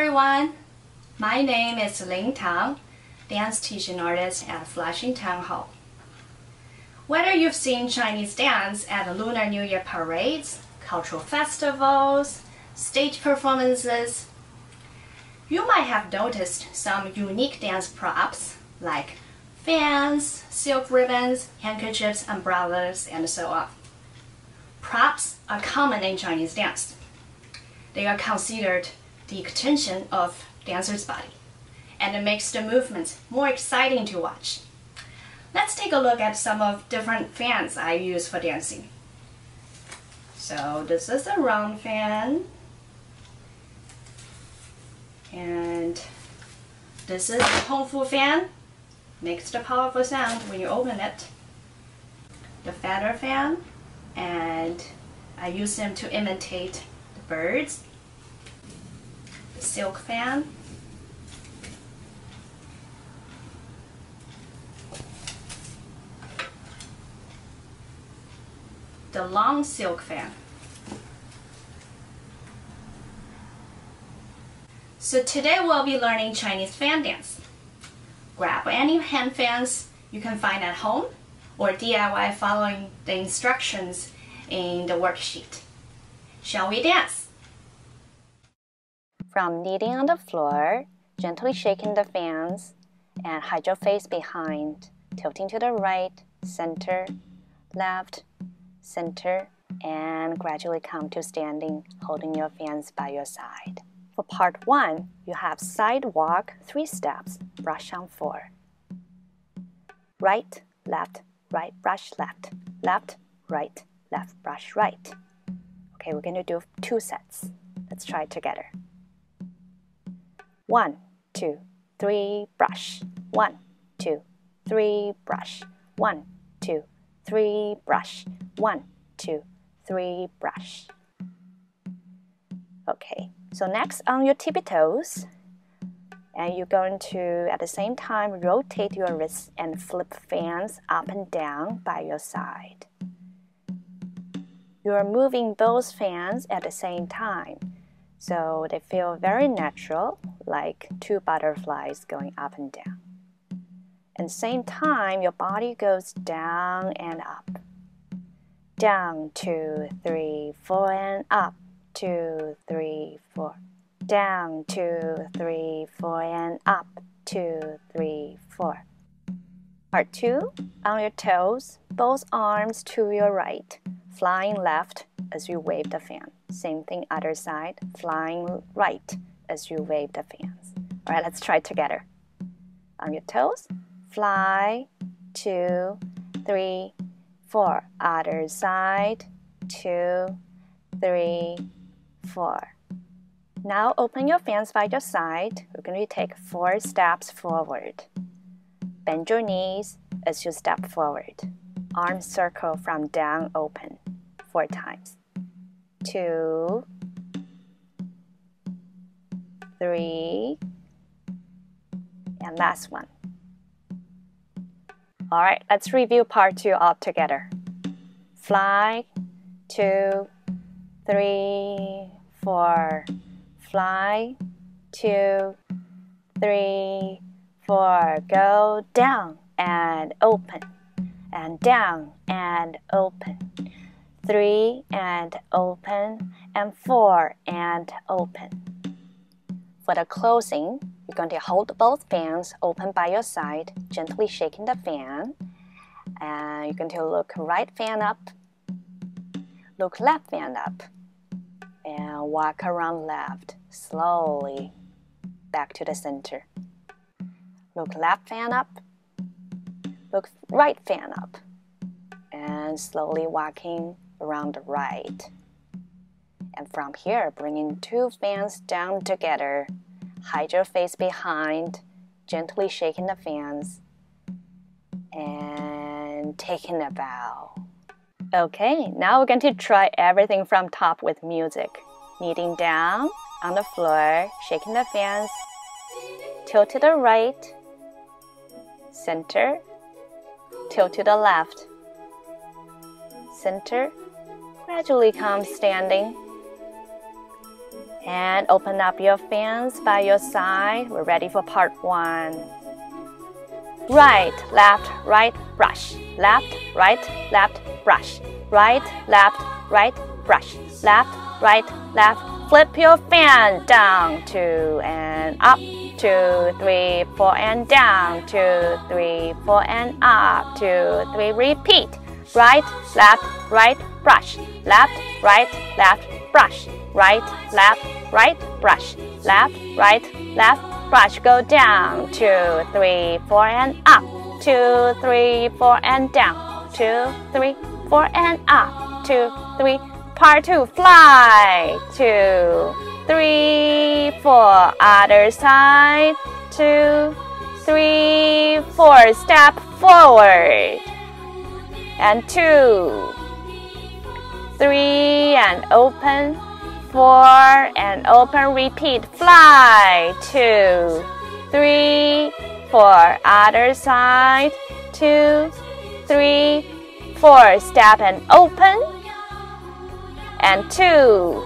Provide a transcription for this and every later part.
everyone. My name is Ling Tang, dance teaching artist at Flushing Town Hall. Whether you've seen Chinese dance at Lunar New Year parades, cultural festivals, stage performances, you might have noticed some unique dance props like fans, silk ribbons, handkerchiefs, umbrellas, and so on. Props are common in Chinese dance. They are considered the extension of dancer's body, and it makes the movements more exciting to watch. Let's take a look at some of different fans I use for dancing. So this is a round fan, and this is a Hongfu fan, makes the powerful sound when you open it. The feather fan, and I use them to imitate the birds silk fan. The long silk fan. So today we'll be learning Chinese fan dance. Grab any hand fans you can find at home or DIY following the instructions in the worksheet. Shall we dance? From kneading on the floor, gently shaking the fans, and hide your face behind, tilting to the right, center, left, center, and gradually come to standing, holding your fans by your side. For part one, you have sidewalk, three steps, brush on four. Right, left, right, brush left, left, right, left, brush right. Okay, we're going to do two sets. Let's try it together. One, two, three, brush. One, two, three, brush. One, two, three, brush. One, two, three, brush. Okay, so next on your tippy toes, and you're going to at the same time rotate your wrists and flip fans up and down by your side. You're moving both fans at the same time, so they feel very natural like two butterflies going up and down. The same time, your body goes down and up. Down, two, three, four, and up. Two, three, four. Down, two, three, four, and up. Two, three, four. Part two, on your toes, both arms to your right, flying left as you wave the fan. Same thing, other side, flying right as you wave the fans. All right, let's try together. On your toes, fly, two, three, four. Other side, two, three, four. Now open your fans by your side. We're going to take four steps forward. Bend your knees as you step forward. Arms circle from down open four times. Two, three, and last one. All right, let's review part two all together. Fly, two, three, four. Fly, two, three, four. Go down and open, and down and open. Three and open, and four and open. For the closing, you're going to hold both fans open by your side, gently shaking the fan. And you're going to look right fan up, look left fan up, and walk around left slowly back to the center. Look left fan up, look right fan up, and slowly walking around the right. And from here, bringing two fans down together. Hide your face behind, gently shaking the fans, and taking a bow. Okay, now we're going to try everything from top with music. Kneading down on the floor, shaking the fans, tilt to the right, center, tilt to the left, center, gradually come standing And open up your fans by your side. We're ready for part one. Right, left, right, brush. Left, right, left, brush. Right, left, right, brush. Left, right, left. Flip your fan down, two and up, two, three, four and down, two, three, four and up, two, three. Repeat. Right, left, right, brush. Left, right, left, brush. Right, left, right, brush. Left, right, left, brush. Go down. Two, three, four, and up. Two, three, four, and down. Two, three, four, and up. Two, three. Part two, fly. Two, three, four. Other side. Two, three, four. Step forward. And two, three, and open. Four and open. Repeat. Fly. Two. Three. Four. Other side. Two. Three. Four. Step and open. And two.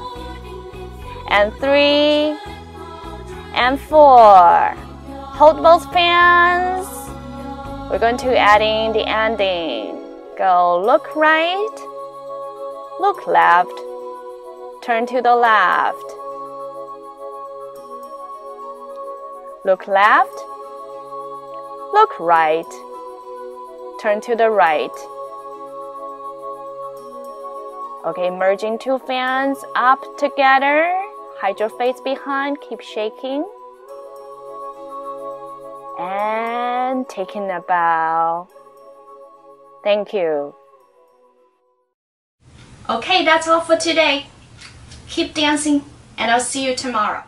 And three. And four. Hold both fans we're going to add in the ending. Go look right look left Turn to the left. Look left. Look right. Turn to the right. Okay, merging two fans up together. Hide your face behind, keep shaking. And taking a bow. Thank you. Okay, that's all for today. Keep dancing, and I'll see you tomorrow.